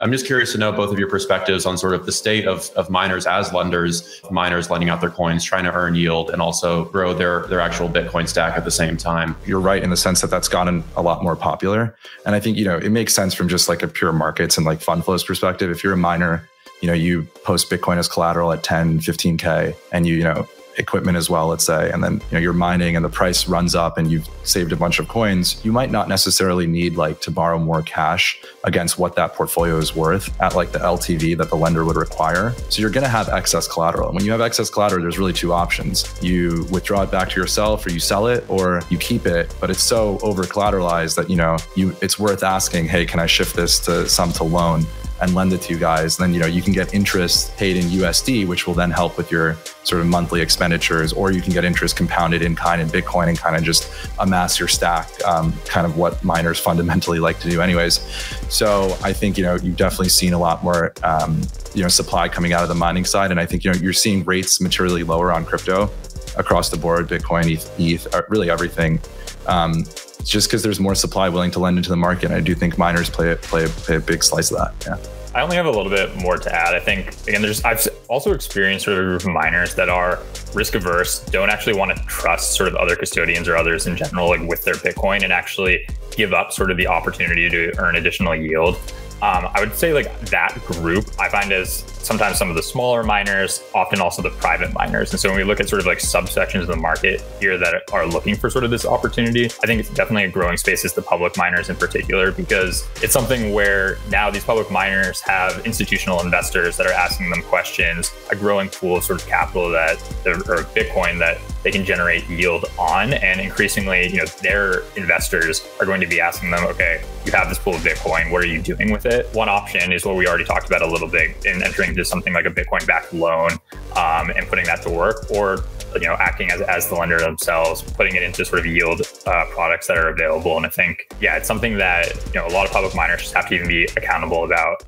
I'm just curious to know both of your perspectives on sort of the state of, of miners as lenders, miners lending out their coins, trying to earn yield and also grow their, their actual Bitcoin stack at the same time. You're right in the sense that that's gotten a lot more popular. And I think, you know, it makes sense from just like a pure markets and like fund flows perspective. If you're a miner, you know, you post Bitcoin as collateral at 10, 15K and you, you know, equipment as well, let's say, and then you know you're mining and the price runs up and you've saved a bunch of coins, you might not necessarily need like to borrow more cash against what that portfolio is worth at like the LTV that the lender would require. So you're going to have excess collateral. And when you have excess collateral, there's really two options. You withdraw it back to yourself or you sell it or you keep it, but it's so over collateralized that you know you it's worth asking, "Hey, can I shift this to some to loan?" And lend it to you guys. Then you know you can get interest paid in USD, which will then help with your sort of monthly expenditures, or you can get interest compounded in kind in Bitcoin and kind of just amass your stack, um, kind of what miners fundamentally like to do, anyways. So I think you know you've definitely seen a lot more um, you know supply coming out of the mining side, and I think you know you're seeing rates materially lower on crypto across the board, Bitcoin, ETH, ETH uh, really everything. Um, just because there's more supply willing to lend into the market. I do think miners play play play a big slice of that. Yeah. I only have a little bit more to add. I think again, there's I've also experienced sort of a group of miners that are risk averse, don't actually want to trust sort of other custodians or others in general, like with their Bitcoin, and actually give up sort of the opportunity to earn additional yield. Um, I would say like that group I find as sometimes some of the smaller miners, often also the private miners. And so when we look at sort of like subsections of the market here that are looking for sort of this opportunity, I think it's definitely a growing space is the public miners in particular, because it's something where now these public miners have institutional investors that are asking them questions, a growing pool of sort of capital that or Bitcoin that they can generate yield on. And increasingly, you know, their investors are going to be asking them, okay, you have this pool of Bitcoin, what are you doing with it? One option is what we already talked about a little bit in entering into something like a Bitcoin backed loan um, and putting that to work, or you know, acting as, as the lender themselves, putting it into sort of yield uh, products that are available. And I think, yeah, it's something that, you know, a lot of public miners just have to even be accountable about